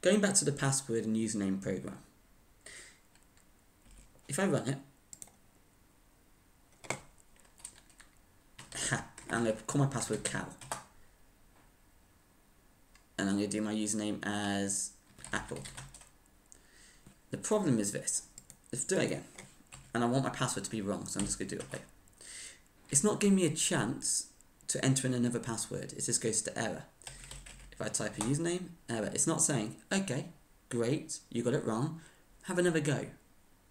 going back to the password and username program. If I run it, I'm going to call my password Cal. And I'm going to do my username as Apple. The problem is this. Let's do it again. And I want my password to be wrong, so I'm just going to do it. It's not giving me a chance to enter in another password. It just goes to error. If I type a username, uh, error. It's not saying, okay, great, you got it wrong, have another go.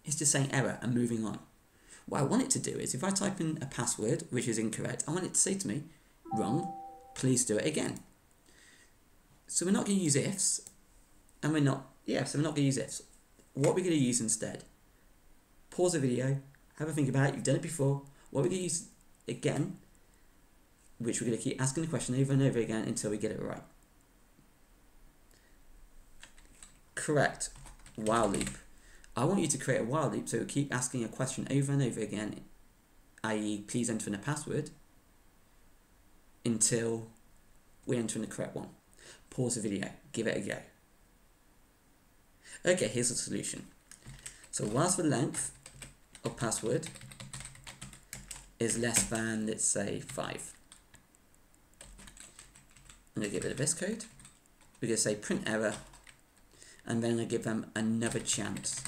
It's just saying error and moving on. What I want it to do is if I type in a password which is incorrect, I want it to say to me, wrong, please do it again. So we're not going to use ifs, and we're not, yeah, so we're not going to use ifs. What we're going to use instead, pause the video, have a think about it, you've done it before, what we're going to use again, which we're going to keep asking the question over and over again until we get it right. Correct, while loop. I want you to create a while loop so keep asking a question over and over again, i.e. please enter in a password, until we enter in the correct one. Pause the video, give it a go. Okay, here's the solution. So whilst the length of password is less than, let's say, 5. I'm going to get rid of this code. We're going to say print error, and then to give them another chance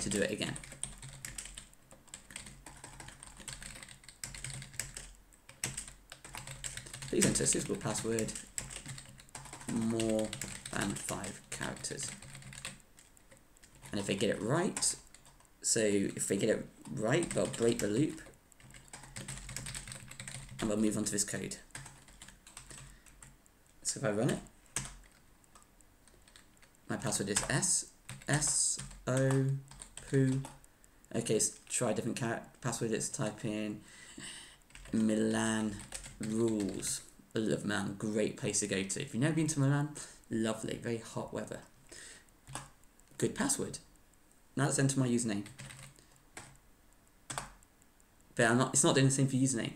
to do it again. Please enter a suitable password more than 5 characters. And if they get it right, so if they get it right, they'll break the loop and we'll move on to this code. So if I run it, my password is S, S, O, poo. Okay, let's try a different password. Let's type in Milan rules. I love Milan, great place to go to. If you've never been to Milan, lovely, very hot weather. Good password. Now let's enter my username. But I'm not, it's not doing the same for username.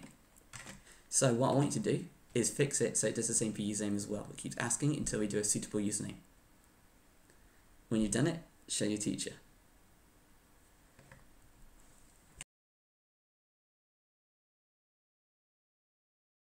So what I want you to do is fix it so it does the same for username as well. It keeps asking until we do a suitable username. When you've done it, show your teacher.